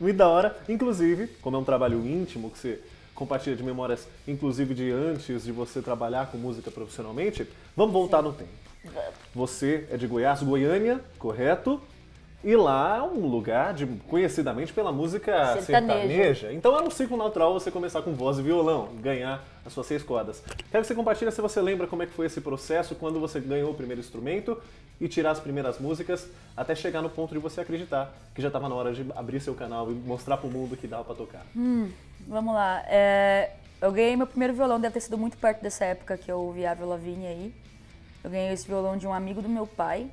Muito da hora. Inclusive, como é um trabalho íntimo que você compartilha de memórias, inclusive de antes de você trabalhar com música profissionalmente, vamos voltar Sim. no tempo. Você é de Goiás, Goiânia, correto? E lá é um lugar de, conhecidamente pela música sertaneja. sertaneja. Então era um ciclo natural você começar com voz e violão, ganhar as suas seis cordas. Quero que você compartilhe se você lembra como é que foi esse processo, quando você ganhou o primeiro instrumento e tirar as primeiras músicas, até chegar no ponto de você acreditar que já estava na hora de abrir seu canal e mostrar para o mundo que dava para tocar. Hum, vamos lá. É, eu ganhei meu primeiro violão, deve ter sido muito perto dessa época que eu ouvi a Lavigne aí. Eu ganhei esse violão de um amigo do meu pai,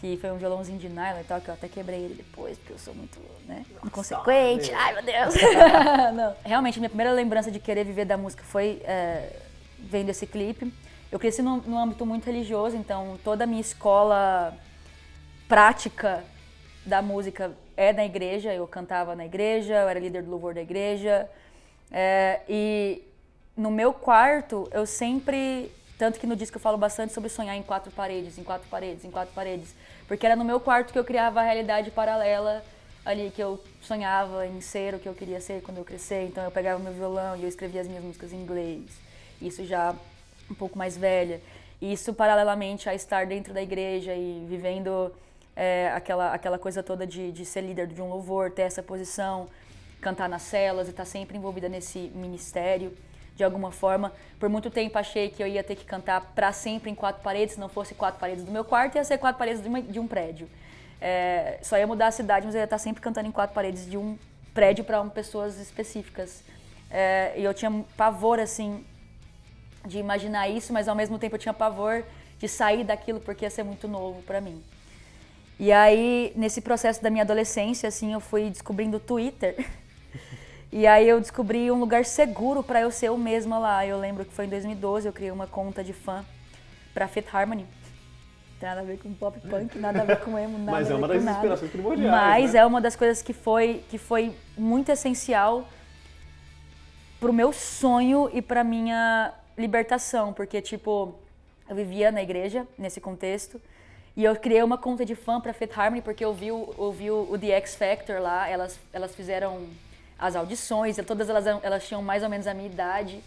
que foi um violãozinho de nylon e tal, que eu até quebrei ele depois, porque eu sou muito, né, inconsequente. Ai, meu Deus! Não. Realmente, minha primeira lembrança de querer viver da música foi é, vendo esse clipe. Eu cresci num, num âmbito muito religioso, então toda a minha escola prática da música é na igreja. Eu cantava na igreja, eu era líder do louvor da igreja. É, e no meu quarto, eu sempre tanto que no disco eu falo bastante sobre sonhar em quatro paredes, em quatro paredes, em quatro paredes. Porque era no meu quarto que eu criava a realidade paralela ali, que eu sonhava em ser o que eu queria ser quando eu crescer. Então eu pegava meu violão e eu escrevia as minhas músicas em inglês. Isso já um pouco mais velha. Isso paralelamente a estar dentro da igreja e vivendo é, aquela, aquela coisa toda de, de ser líder de um louvor, ter essa posição, cantar nas celas e estar sempre envolvida nesse ministério de alguma forma. Por muito tempo achei que eu ia ter que cantar para sempre em quatro paredes, se não fosse quatro paredes do meu quarto, ia ser quatro paredes de, uma, de um prédio. É, só ia mudar a cidade, mas eu ia estar sempre cantando em quatro paredes de um prédio para pessoas específicas. É, e eu tinha pavor, assim, de imaginar isso, mas ao mesmo tempo eu tinha pavor de sair daquilo porque ia ser muito novo para mim. E aí, nesse processo da minha adolescência, assim, eu fui descobrindo o Twitter. E aí eu descobri um lugar seguro para eu ser eu mesma lá. Eu lembro que foi em 2012, eu criei uma conta de fã para Fit Harmony. Tem nada a ver com pop punk, nada a ver com emo, nada Mas é uma das inspirações primordiais. Mas né? é uma das coisas que foi, que foi muito essencial pro meu sonho e pra minha libertação, porque tipo, eu vivia na igreja nesse contexto. E eu criei uma conta de fã para Fit Harmony porque eu vi, eu vi o, o The X Factor lá, elas, elas fizeram as audições, todas elas, elas tinham mais ou menos a minha idade,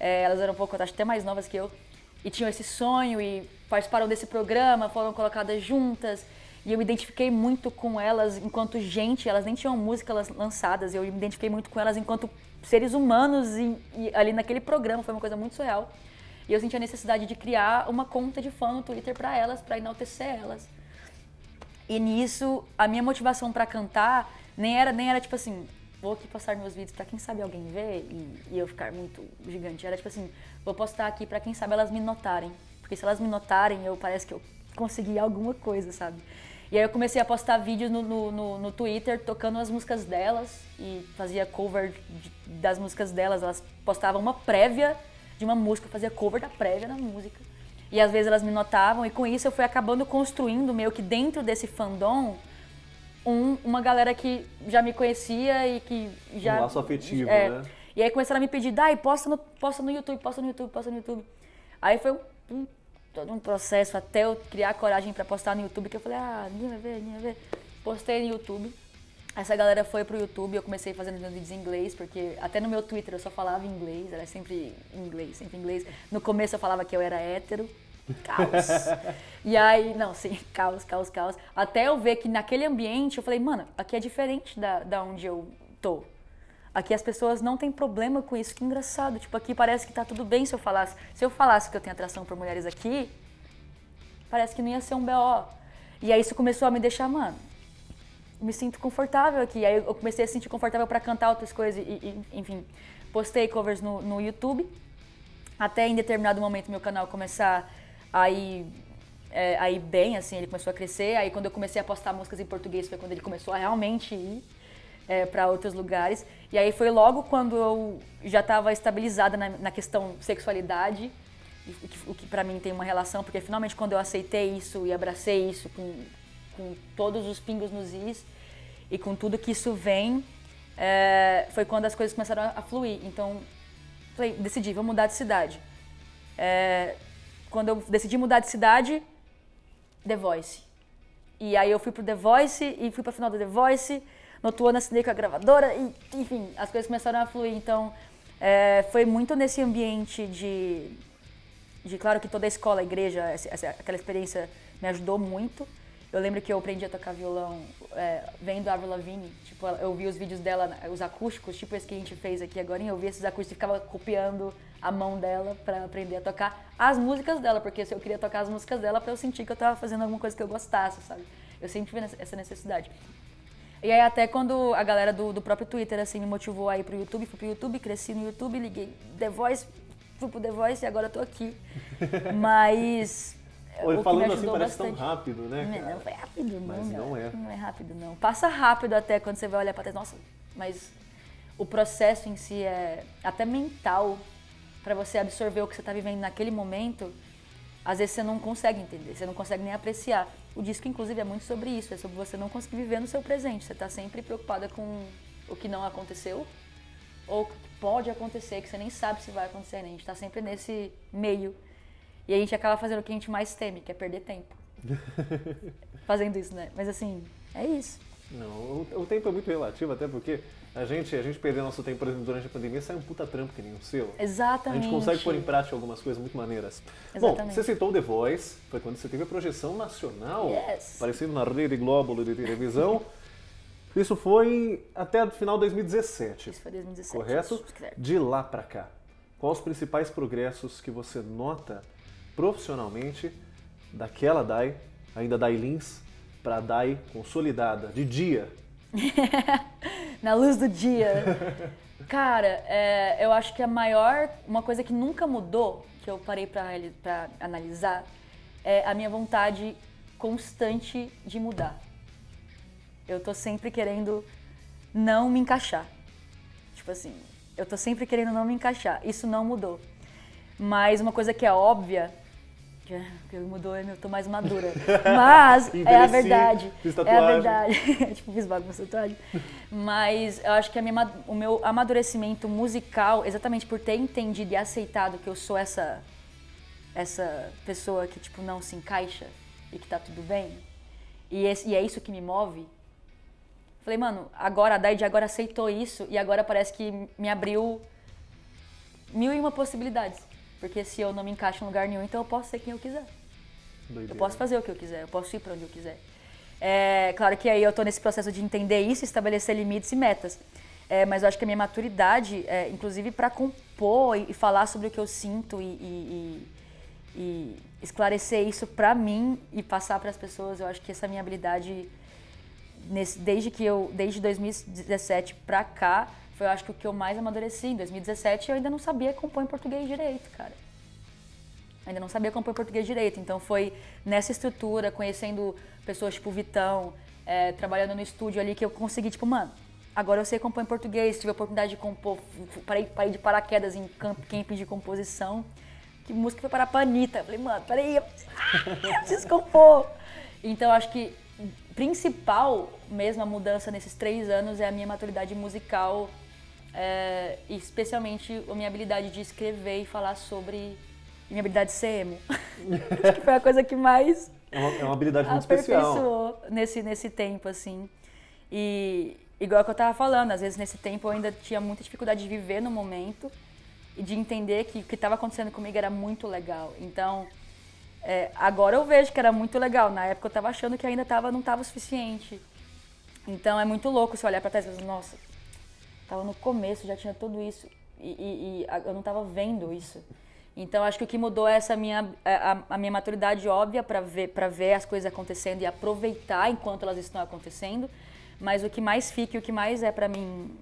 é, elas eram um pouco, acho até mais novas que eu, e tinham esse sonho e participaram desse programa, foram colocadas juntas, e eu me identifiquei muito com elas enquanto gente, elas nem tinham músicas lançadas, eu me identifiquei muito com elas enquanto seres humanos e, e ali naquele programa, foi uma coisa muito surreal. E eu senti a necessidade de criar uma conta de fã no Twitter para elas, para enaltecer elas. E nisso, a minha motivação para cantar nem era nem era tipo assim, vou aqui postar meus vídeos para quem sabe alguém ver e, e, eu ficar muito gigante. Era tipo assim, vou postar aqui para quem sabe elas me notarem. Porque se elas me notarem, eu parece que eu consegui alguma coisa, sabe? E aí eu comecei a postar vídeos no, no, no, no Twitter tocando as músicas delas e fazia cover de, das músicas delas. Elas postavam uma prévia de uma música, fazia cover da prévia da música. E às vezes elas me notavam e com isso eu fui acabando construindo meio que dentro desse fandom um, uma galera que já me conhecia e que já. Um laço afetivo, é, né? E aí começaram a me pedir, Dai, posta no, posta no YouTube, posta no YouTube, posta no YouTube. Aí foi um, todo um processo até eu criar coragem para postar no YouTube, que eu falei, ah, ninguém vai ver, ninguém vai ver. Postei no YouTube. Essa galera foi pro YouTube, eu comecei fazendo vídeos em inglês, porque até no meu Twitter eu só falava inglês, era sempre inglês, sempre inglês. No começo eu falava que eu era hétero, caos. e aí, não, sim, caos, caos, caos. Até eu ver que naquele ambiente eu falei, mano, aqui é diferente da, da onde eu tô. Aqui as pessoas não têm problema com isso, que engraçado. Tipo, aqui parece que tá tudo bem se eu falasse. Se eu falasse que eu tenho atração por mulheres aqui, parece que não ia ser um BO. E aí isso começou a me deixar, mano, me sinto confortável aqui. Aí eu comecei a se sentir confortável para cantar outras coisas e, e, enfim, postei covers no, no YouTube. Até em determinado momento meu canal começar Aí, é, aí bem, assim, ele começou a crescer. Aí quando eu comecei a postar músicas em português foi quando ele começou a realmente ir é, para outros lugares. E aí foi logo quando eu já estava estabilizada na, na, questão sexualidade, o que, que para mim tem uma relação, porque finalmente quando eu aceitei isso e abracei isso com, com todos os pingos nos is e com tudo que isso vem, é, foi quando as coisas começaram a, fluir. Então, falei, decidi, vou mudar de cidade. É, quando eu decidi mudar de cidade, The Voice. E aí eu fui pro The Voice e fui pra final do The Voice, no outro ano assinei com a gravadora e, enfim, as coisas começaram a fluir. Então, é, foi muito nesse ambiente de, de, claro que toda a escola, a igreja, essa, aquela experiência me ajudou muito. Eu lembro que eu aprendi a tocar violão é, vendo a Avril Lavigne. Tipo, eu vi os vídeos dela, os acústicos, tipo esse que a gente fez aqui agora. Eu vi esses acústicos e ficava copiando a mão dela para aprender a tocar as músicas dela, porque se eu queria tocar as músicas dela para eu sentir que eu tava fazendo alguma coisa que eu gostasse, sabe? Eu sempre tive essa necessidade. E aí até quando a galera do, do próprio Twitter assim me motivou a ir pro YouTube, fui pro YouTube, cresci no YouTube, liguei The Voice, fui pro The Voice e agora tô aqui. Mas Oi, falando assim parece bastante. tão rápido, né? Cara? Não foi rápido, não. Mas não é. Não é rápido, não. Passa rápido até quando você vai olhar para trás. Nossa, mas o processo em si é até mental para você absorver o que você está vivendo naquele momento. Às vezes você não consegue entender, você não consegue nem apreciar. O disco, inclusive, é muito sobre isso, é sobre você não conseguir viver no seu presente. Você está sempre preocupada com o que não aconteceu ou o que pode acontecer, que você nem sabe se vai acontecer. Né? A gente está sempre nesse meio e a gente acaba fazendo o que a gente mais teme, que é perder tempo. Fazendo isso, né? Mas assim, é isso. Não, o, o, tempo é muito relativo, até porque a gente, a gente perder nosso tempo, por exemplo, durante a pandemia, sai um puta trampo que nem o seu. Exatamente. A gente consegue pôr em prática algumas coisas muito maneiras. Exatamente. Bom, você citou The Voice, foi quando você teve a projeção nacional, yes. aparecendo na Rede Globo de televisão. Isso foi até o final de 2017. Isso foi 2017. Correto? De lá para cá, quais os principais progressos que você nota profissionalmente daquela DAI, ainda DAI Lins, para DAI consolidada, de dia. Na luz do dia. Cara, é, eu acho que a maior, uma coisa que nunca mudou, que eu parei para analisar, é a minha vontade constante de mudar. Eu tô sempre querendo não me encaixar. Tipo assim, eu tô sempre querendo não me encaixar. Isso não mudou. Mas uma coisa que é óbvia que mudou, eu tô mais madura. Mas é a verdade. Fiz é a verdade. tipo, fiz bagunça tatuagem. Mas eu acho que minha, o meu amadurecimento musical, exatamente por ter entendido e aceitado que eu sou essa essa pessoa que tipo não se encaixa e que tá tudo bem, e, esse, e é isso que me move. Falei, mano, agora a Daid agora aceitou isso e agora parece que me abriu mil e uma possibilidades. Porque se eu não me encaixo em lugar nenhum, então eu posso ser quem eu quiser. Doideira. Eu posso fazer o que eu quiser, eu posso ir para onde eu quiser. É, claro que aí eu estou nesse processo de entender isso, estabelecer limites e metas. É, mas eu acho que a minha maturidade, é, inclusive para compor e, e, falar sobre o que eu sinto e, e, e esclarecer isso para mim e passar para as pessoas, eu acho que essa minha habilidade, nesse, desde que eu, desde 2017 para cá, foi, eu acho que o que eu mais amadureci. Em 2017 eu ainda não sabia compor em português direito, cara. Ainda não sabia compor em português direito. Então foi nessa estrutura, conhecendo pessoas tipo Vitão, é, trabalhando no estúdio ali, que eu consegui, tipo, mano, agora eu sei compor em português, tive a oportunidade de compor, parei, parei de paraquedas em camp, camping de composição. Que música foi para a Panita. Falei, mano, peraí, eu preciso compor. Então acho que principal mesmo a mudança nesses três anos é a minha maturidade musical é, especialmente a minha habilidade de escrever e falar sobre minha habilidade de ser emo. Acho que foi a coisa que mais é uma, é uma habilidade muito especial nesse nesse tempo assim. E igual que eu tava falando, às vezes nesse tempo eu ainda tinha muita dificuldade de viver no momento e de entender que o que estava acontecendo comigo era muito legal. Então, é, agora eu vejo que era muito legal. Na época eu estava achando que ainda tava, não estava o suficiente. Então é muito louco se olhar para trás e pensar, nossa, Tava no começo, já tinha tudo isso e, e, e eu não estava vendo isso. Então acho que o que mudou é essa minha a, a minha maturidade óbvia para ver para ver as coisas acontecendo e aproveitar enquanto elas estão acontecendo. Mas o que mais fica o que mais é para mim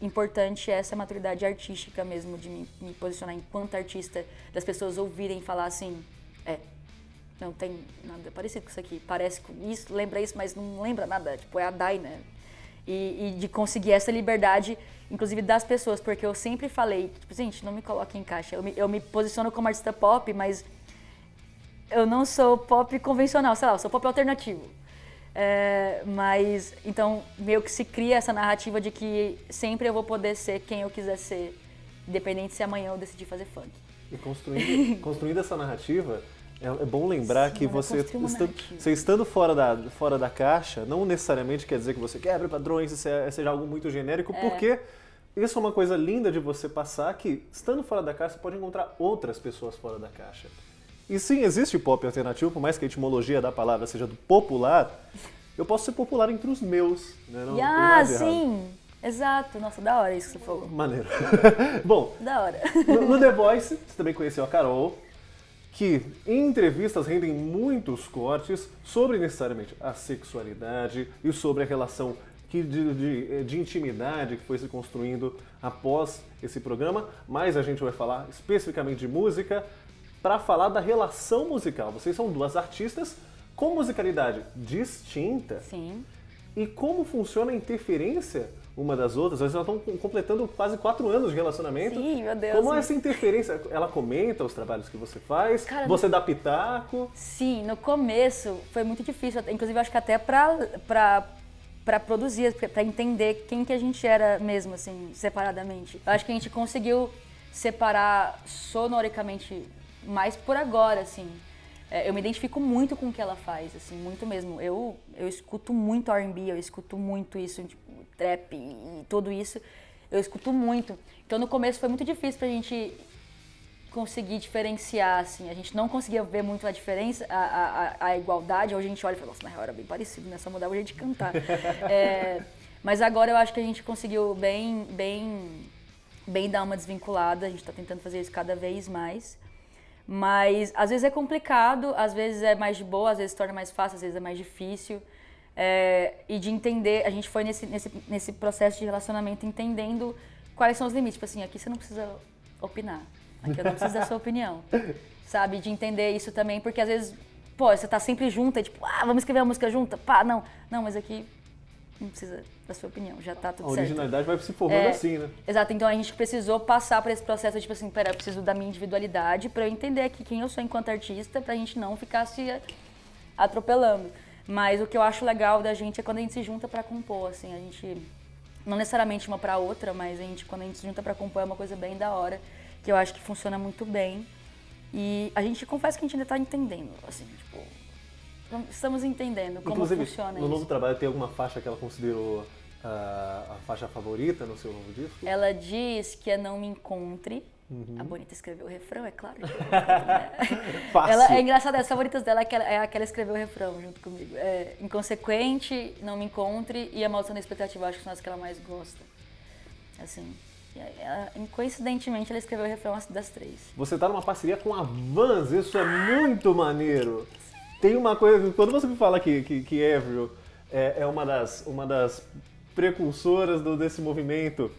importante é essa maturidade artística mesmo de me, me, posicionar enquanto artista, das pessoas ouvirem falar assim, é, não tem nada parecido com isso aqui, parece com isso, lembra isso, mas não lembra nada, tipo é a Dai, né? E, e, de conseguir essa liberdade, inclusive das pessoas, porque eu sempre falei, tipo, gente, não me coloque em caixa. Eu me, eu me posiciono como artista pop, mas eu não sou pop convencional, sei lá, eu sou pop alternativo. É, mas então meio que se cria essa narrativa de que sempre eu vou poder ser quem eu quiser ser, independente se amanhã eu decidir fazer funk. E construindo, construindo essa narrativa, É, é bom lembrar Sim, que mano, você, estando, você estando fora da, fora da caixa, não necessariamente quer dizer que você quebra padrões, isso é- seja algo muito genérico, É. porque isso é uma coisa linda de você passar, que estando fora da caixa, você pode encontrar outras pessoas fora da caixa. E sim, existe pop alternativo, por mais que a etimologia da palavra seja do popular, eu posso ser popular entre os meus, né? Não, E ah, errado. sim! Exato. Nossa, da hora isso que você falou. Maneiro. Bom, Da hora. no, no The Voice, você também conheceu a Carol, que em entrevistas rendem muitos cortes sobre necessariamente a sexualidade e sobre a relação que de, de- de intimidade que foi se construindo após esse programa, mas a gente vai falar especificamente de música para falar da relação musical. Vocês são duas artistas com musicalidade distinta Sim. e como funciona a interferência uma das outras? Elas estão completando quase quatro anos de relacionamento. Sim, meu Deus. Como é essa interferência? Ela comenta os trabalhos que você faz? Cara, você dá pitaco? Sim, no começo foi muito difícil, inclusive acho que até pra, pra, pra produzir, pra pra entender quem que a gente era mesmo, assim, separadamente. Eu acho que a gente conseguiu separar sonoricamente mais por agora, assim. É, eu me identifico muito com o que ela faz, assim, muito mesmo. Eu, eu escuto muito R&B, eu escuto muito isso, tipo, trap e tudo isso. Eu escuto muito. Então no começo foi muito difícil pra gente conseguir diferenciar, assim. A gente não conseguia ver muito a diferença, a, a, a- igualdade. Hoje a gente olha e fala, nossa, na real era bem parecido, né? Só mudava o jeito de cantar. É, mas agora eu acho que a gente conseguiu bem, bem, bem dar uma desvinculada. A gente tá tentando fazer isso cada vez mais. Mas às vezes é complicado, às vezes é mais de boa, às vezes torna mais fácil, às vezes é mais difícil. É, e de entender, a gente foi nesse, nesse, nesse processo de relacionamento entendendo quais são os limites. Tipo assim, aqui você não precisa opinar, aqui eu não preciso da sua opinião. Sabe? De entender isso também, porque às vezes, pô, você tá sempre junto, é tipo, ah, vamos escrever uma música junta? Pá, não. Não, mas aqui não precisa da sua opinião, já tá A tudo certo. originalidade vai se formando É. assim, né? Exato, então a gente precisou passar por esse processo, tipo assim, pera, eu preciso da minha individualidade pra eu entender aqui quem eu sou enquanto artista, pra gente não ficar se atropelando. Mas o que eu acho legal da gente é quando a gente se junta pra compor, assim, a gente não necessariamente uma pra outra, mas a gente quando a gente se junta pra compor é uma coisa bem da hora, que eu acho que funciona muito bem. E a gente confessa que a gente ainda tá entendendo, assim, tipo, estamos entendendo como Inclusive, funciona no isso. novo trabalho tem alguma faixa que ela considerou ah, a faixa favorita no seu novo disco? Ela diz que é Não Me Encontre. Uhum. A Bonita escreveu o refrão, é claro. Fácil. Ela, é engraçado, as favoritas dela é aquela, é aquela que escreveu o refrão junto comigo. É Inconsequente, Não Me Encontre e A Maldição da Expectativa, acho que são as que ela mais gosta. Assim, ela- coincidentemente ela escreveu o refrão as- das três. Você tá numa parceria com a Vans, isso é muito maneiro. Tem uma coisa, quando você me fala que, que, que Avril é, é uma, das, uma das precursoras do- desse movimento,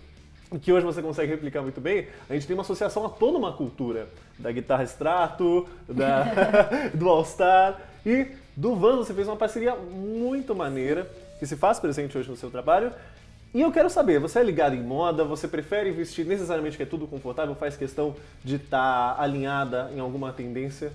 que hoje você consegue replicar muito bem, a gente tem uma associação a toda uma cultura. Da guitarra extrato, da, do All-Star e do Vans. Você fez uma parceria muito maneira, que se faz presente hoje no seu trabalho. E eu quero saber, você é ligado em moda? Você prefere vestir necessariamente que é tudo confortável? Faz questão de estar alinhada em alguma tendência?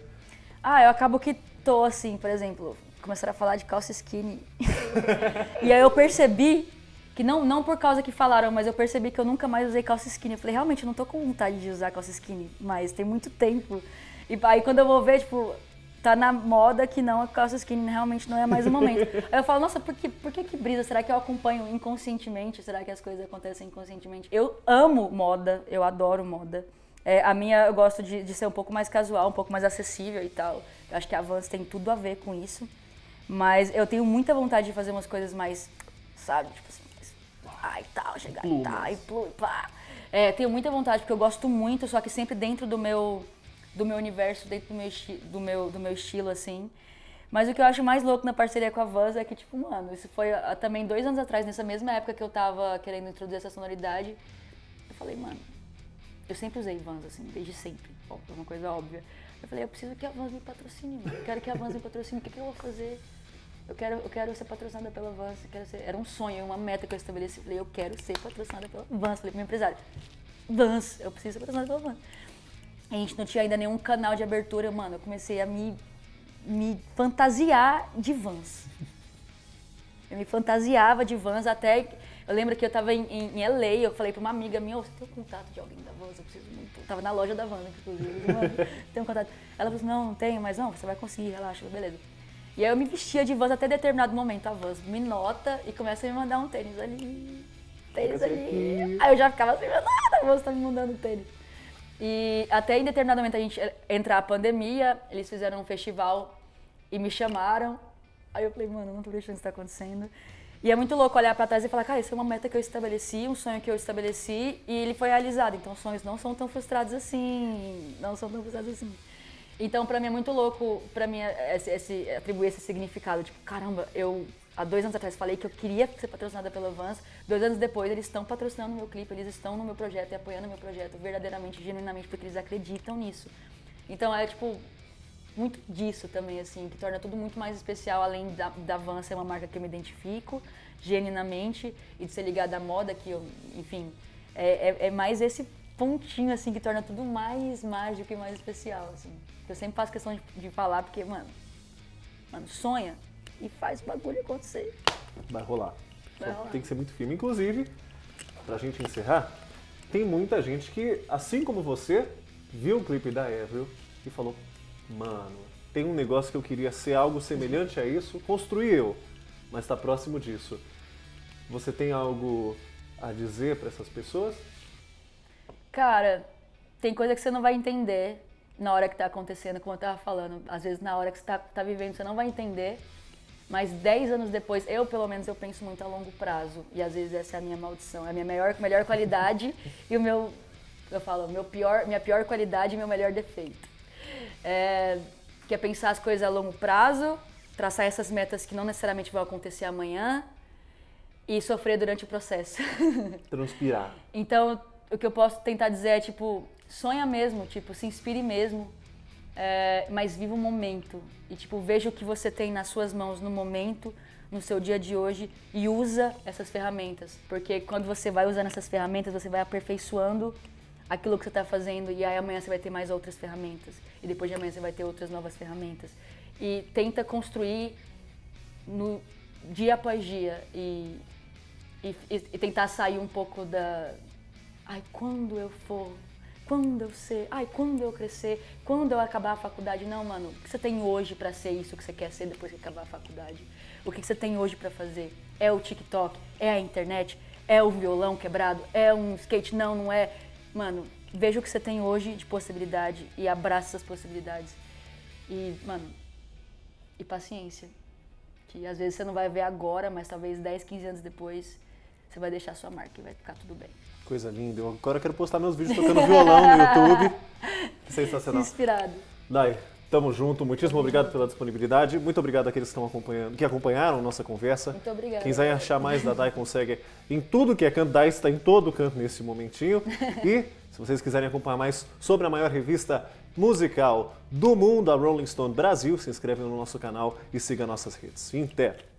Ah, eu acabo que tô assim, por exemplo, começaram a falar de calça skinny. e aí eu percebi que não, não por causa que falaram, mas eu percebi que eu nunca mais usei calça skinny. Eu falei, realmente, eu não tô com vontade de usar calça skinny, mas tem muito tempo. E aí quando eu vou ver, tipo, tá na moda que não, a calça skinny realmente não é mais o momento. aí eu falo, nossa, por que, por que que brisa? Será que eu acompanho inconscientemente? Será que as coisas acontecem inconscientemente? Eu amo moda, eu adoro moda. É, a minha eu gosto de, de ser um pouco mais casual, um pouco mais acessível e tal. Eu acho que a Vans tem tudo a ver com isso. Mas eu tenho muita vontade de fazer umas coisas mais, sabe, tipo assim, e tal, chegar e tal, e plu, e pá. É, tenho muita vontade, porque eu gosto muito, só que sempre dentro do meu, do meu universo, dentro do meu, do, meu, do meu estilo, assim. Mas o que eu acho mais louco na parceria com a Vans é que, tipo, mano, isso foi ah, também dois anos atrás, nessa mesma época que eu tava querendo introduzir essa sonoridade. Eu falei, mano, eu sempre usei Vans, assim, desde sempre. Ó, é uma coisa óbvia. Eu falei, eu preciso que a Vans me patrocine, mano. Eu quero que a Vans me patrocine. O que, que eu vou fazer? Eu quero, eu quero ser patrocinada pela Vans. quero ser... Era um sonho, uma meta que eu estabeleci. Falei, eu quero ser patrocinada pela Vans. Falei pro meu empresário, Vans, eu preciso ser patrocinada pela Vans. A gente não tinha ainda nenhum canal de abertura, mano. Eu comecei a me, me fantasiar de Vans. Eu me fantasiava de Vans até Eu lembro que eu tava em, em, em LA, eu falei pra uma amiga minha, oh, você tem o contato de alguém da Vans? Eu preciso muito. Eu tava na loja da Vans, inclusive. Tem um contato. Ela falou assim, não, não tenho, mas não, você vai conseguir, relaxa, beleza. E aí eu me vestia de Vans até determinado momento. A Vans me nota e começa a me mandar um tênis ali, tênis ali. Aí eu já ficava assim, nada, a Vans tá me mandando tênis. E até em determinado momento a gente entrar a pandemia, eles fizeram um festival e me chamaram. Aí eu falei, mano, não tô deixando isso tá acontecendo. E é muito louco olhar para trás e falar, cara, isso é uma meta que eu estabeleci, um sonho que eu estabeleci e ele foi realizado. Então, sonhos não são tão frustrados assim, não são tão frustrados assim. Então, para mim é muito louco, para mim esse, esse, atribuir esse significado, tipo, caramba, eu há dois anos atrás falei que eu queria ser patrocinada pela Vans, dois anos depois eles estão patrocinando o meu clipe, eles estão no meu projeto e apoiando o meu projeto verdadeiramente, genuinamente, porque eles acreditam nisso. Então é tipo muito disso também, assim, que torna tudo muito mais especial, além da, da Vans ser uma marca que eu me identifico genuinamente e de ser ligada à moda, que eu, enfim, é, é, é, mais esse pontinho, assim, que torna tudo mais mágico e mais especial, assim. Eu sempre faço questão de, de falar, porque, mano, mano, sonha e faz o bagulho acontecer. Vai rolar. Vai rolar. Tem que ser muito firme. Inclusive, pra gente encerrar, tem muita gente que, assim como você, viu o clipe da Avril e falou, mano, tem um negócio que eu queria ser algo semelhante a isso, construí eu, mas está próximo disso. Você tem algo a dizer para essas pessoas? Cara, tem coisa que você não vai entender na hora que está acontecendo, como eu estava falando. Às vezes, na hora que você está tá vivendo, você não vai entender. Mas 10 anos depois, eu pelo menos eu penso muito a longo prazo. E às vezes essa é a minha maldição. É a minha melhor, melhor qualidade e o meu. Eu falo, meu pior, minha pior qualidade e meu melhor defeito é, que é pensar as coisas a longo prazo, traçar essas metas que não necessariamente vão acontecer amanhã e sofrer durante o processo. Transpirar. então, o que eu posso tentar dizer é, tipo, sonha mesmo, tipo, se inspire mesmo, é, mas viva o momento. E, tipo, veja o que você tem nas suas mãos no momento, no seu dia de hoje e usa essas ferramentas. Porque quando você vai usando essas ferramentas, você vai aperfeiçoando aquilo que você está fazendo e aí amanhã você vai ter mais outras ferramentas e depois de amanhã você vai ter outras novas ferramentas e tenta construir no dia após dia e, e, e tentar sair um pouco da ai quando eu for quando eu ser, ai, quando eu crescer, quando eu acabar a faculdade. Não, mano, o que você tem hoje para ser isso que você quer ser depois que acabar a faculdade? O que você tem hoje para fazer? É o TikTok? É a internet? É o violão quebrado? É um skate? Não, não é mano, veja o que você tem hoje de possibilidade e abraça essas possibilidades. E, mano, e paciência. Que às vezes você não vai ver agora, mas talvez 10, 15 anos depois você vai deixar sua marca e vai ficar tudo bem. Coisa linda. Eu agora quero postar meus vídeos tocando violão no YouTube. Sensacional. Inspirado. Dai, Tamo junto, muitíssimo obrigado pela disponibilidade. Muito obrigado àqueles que estão acompanhando, que acompanharam nossa conversa. Muito obrigada. Quem quiser achar mais da Dai consegue em tudo que é canto. Dai está em todo canto nesse momentinho. E se vocês quiserem acompanhar mais sobre a maior revista musical do mundo, a Rolling Stone Brasil, se inscreve no nosso canal e siga nossas redes. Até!